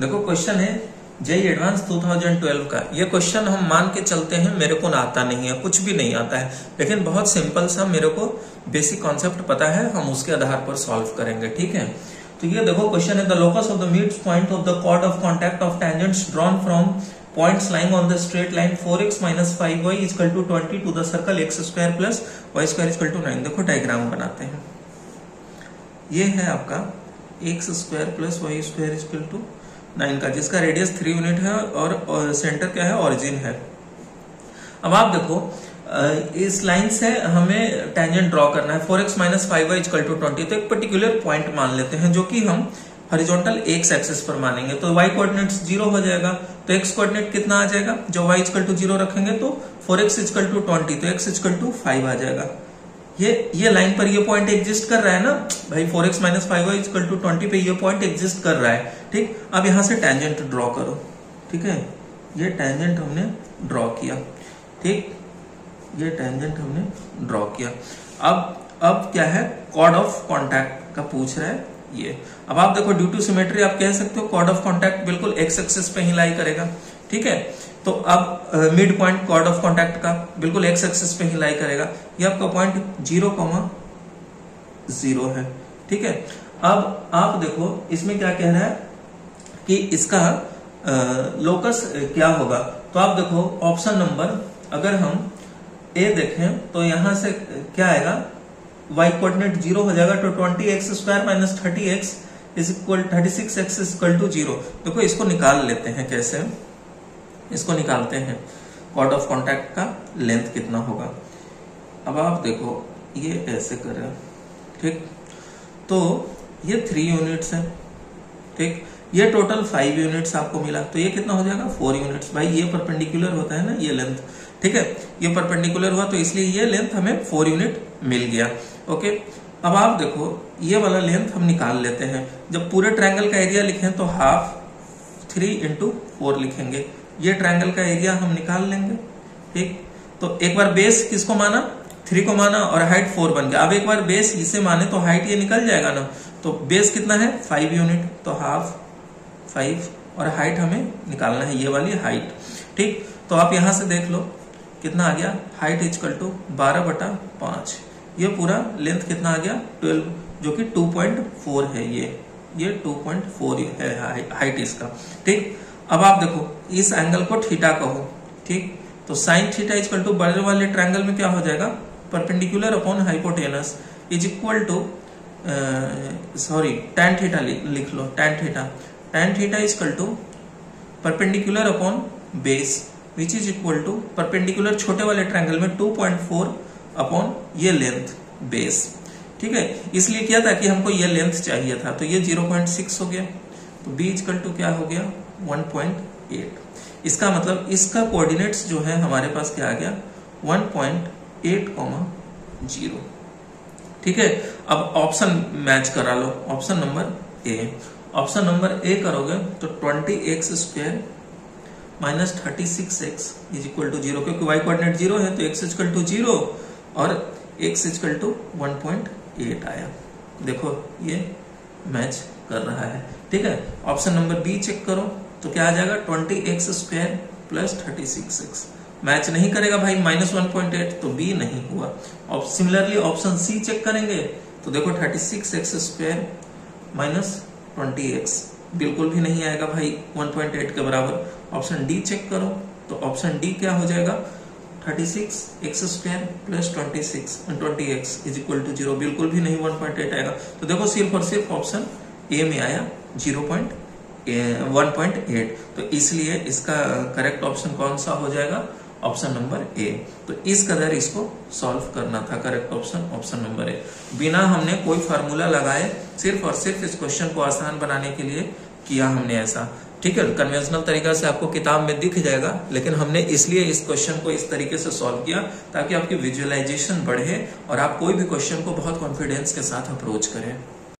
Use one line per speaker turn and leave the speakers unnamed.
देखो क्वेश्चन है JEE advance 2012 का। ये क्वेश्चन हम मान के चलते हैं, मेरे को ना आता नहीं है, कुछ भी नहीं आता है। लेकिन बहुत सिंपल सा मेरे को बेसिक कॉन्सेप्ट पता है, हम उसके आधार पर सॉल्व करेंगे, ठीक है? तो ये देखो क्वेश्चन है the locus of the mid point of the chord of contact of tangents drawn from points lying on the straight line 4x minus five y is equal to twenty to the circle x square plus y square is equal to nine देखो diagram बनाते हैं। ये है आपका x square plus y square is equal to nine का जिसका radius three unit है और, सेंटर क्या है? ऑरिजिन है। अब आप देखो इस लाइन से हमें टेंजेंट ड्रॉ करना है। Four x minus five y is equal to twenty तो एक पर्टिकुलर पॉइंट मान लेते हैं जो कि हम हॉरिजॉन्टल एक्स एक्सिस पर मानेंगे। तो वाई कोऑर्डिनेट ज़ीरो हो जाएगा तो एक्स कोऑर्डिनेट कितना आ जाएगा? जो वाई इजकल टू ज़ीरो रखेंगे तो four x is equal to twenty तो x is equal to five आ जाएगा। ये ये लाइन पर ये पॉइंट एग्जिस्ट कर रहा है ना? भाई four x minus five is equal to twenty पे ये पॉइंट एग्जिस्ट कर रहा है, ठीक? अब यहाँ से टेंजेंट ड्रॉ करो, ठीक है? ये टेंजेंट हमने ड्रॉ किया, ठीक? ये टेंजेंट हमने ड्रॉ किया। अब अब क्या है? कॉर्ड ऑफ़ कॉन्टैक्ट का पूछ रहा है ये। अब आप देखो ड्यू टू सिमेट्री आप कह सकते हो कॉर्ड ऑफ़ कॉन्टैक्ट बिल्कुल एक्स एक्सिस पे ही लाई करेगा, ठीक है? तो अब mid point chord of contact का बिल्कुल एक्स एक्सिस पे ही लाई करेगा। ये आपका पॉइंट ज़ीरो कॉमा ज़ीरो है। ठीक है? अब आप देखो, इसमें क्या कह रहा है कि इसका लोकस क्या होगा? तो आप देखो ऑप्शन नंबर अगर हम ए देखें तो यहाँ से क्या आएगा? y कोऑर्डिनेट ज़ीरो हो जाएगा तो twenty x square minus thirty x is equal thirty six x equal to zero देखो, इसको निकाल लेते हैं कैसे? इसको निकालते हैं। कॉर्ड ऑफ़ कॉन्टैक्ट का लेंथ कितना होगा? अब आप देखो, ये ऐसे कर, ठीक? तो ये थ्री यूनिट्स है, ठीक? ये टोटल फाइव यूनिट्स आपको मिला तो ये कितना हो जाएगा? फोर यूनिट्स भाई, ये परपेंडिकुलर होता है ना, ये लेंथ ठीक है? ये परपेंडिकुलर हुआ तो इसलिए ये लेंथ हमें फोर यूनिट मिल गया, ओके? अब आप देखो, ये वाला लेंथ हम निकाल लेते हैं। जब पूरे ट्रायंगल का एरिया लिखें तो हाफ़ थ्री इंटू फोर लिखेंगे। ये ट्रायंगल का एरिया हम निकाल लेंगे, ठीक? तो एक बार बेस किसको माना? थ्री को माना और हाइट फोर बन गया। अब एक बार बेस इसे माने तो हाइट ये निकल जाएगा ना? तो बेस कितना है? फाइव यूनिट तो हाफ़ फाइव और हाइट हमें निकालना है, ये वाली हाइट ठीक? तो आप यहाँ से देख लो, कितना आ गया? हाइट इजकल टू बारह बटा पाँच। ये पूरा लेंथ कितना आ गया? ट्वेल्व जो कि टू पॉइंट फोर है ये। ये टू पॉइंट फोर है हाइट इसका, ठीक? अब आप देखो, इस एंगल को थीटा कहो, ठीक? तो साइन थीटा इजकल टू बड़े वाले ट्रायंगल में क्या हो जाएगा? Perpendicular upon hypotenuse is equal to sorry tan theta लिख लो tan theta tan theta is equal to perpendicular upon base which is equal to perpendicular छोटे वाले ट्रायंगल में 2.4 अपॉन ये लेंथ बेस ठीक है? इसलिए क्या था कि हमको ये लेंथ चाहिए था तो ये 0.6 हो गया। तो b इजकल टू क्या हो गया? 1.8 इसका मतलब इसका कोऑर्डिनेट्स जो है हमारे पास क्या आ गया? 1.8 कॉमा ज़ीरो ठीक है? अब ऑप्शन मैच करा लो। Option number A option number A करोगे तो twenty x square minus thirty six x is equal to zero क्योंकि वाई कोऑर्डिनेट ज़ीरो है तो x is equal to zero और x is equal to one point eight आया। देखो, ये match कर रहा है। ठीक है? ऑप्शन नंबर बी चेक करो तो क्या आ जाएगा? Twenty x square plus thirty six x match नहीं करेगा भाई माइनस वन पॉइंट एट तो बी नहीं हुआ। सिमिलरली ऑप्शन सी चेक करेंगे तो देखो thirty six x square minus twenty x बिल्कुल भी नहीं आएगा भाई 1.8 के बराबर। ऑप्शन डी चेक करो तो ऑप्शन डी क्या हो जाएगा? 36 x square plus 26 twenty x is equal to zero बिल्कुल भी नहीं 1.8 आएगा। तो देखो सिर्फ़ और सिर्फ़ ऑप्शन ए में आया 0.1.8 तो इसलिए इसका करेक्ट ऑप्शन कौन सा हो जाएगा? ऑप्शन नंबर ए तो इस कदर इसको सॉल्व करना था। Correct option option number A बिना हमने कोई फार्मूला लगाए, सिर्फ़ और सिर्फ़ इस क्वेश्चन को आसान बनाने के लिए किया हमने ऐसा। ठीक है कन्वेंशनल तरीका से आपको किताब में दिख जाएगा, लेकिन हमने इसलिए इस क्वेश्चन को इस तरीके से सॉल्व किया ताकि आपकी विजुअलाइजेशन बढ़े और आप कोई भी क्वेश्चन को बहुत कॉन्फिडेंस के साथ अप्रोच करें।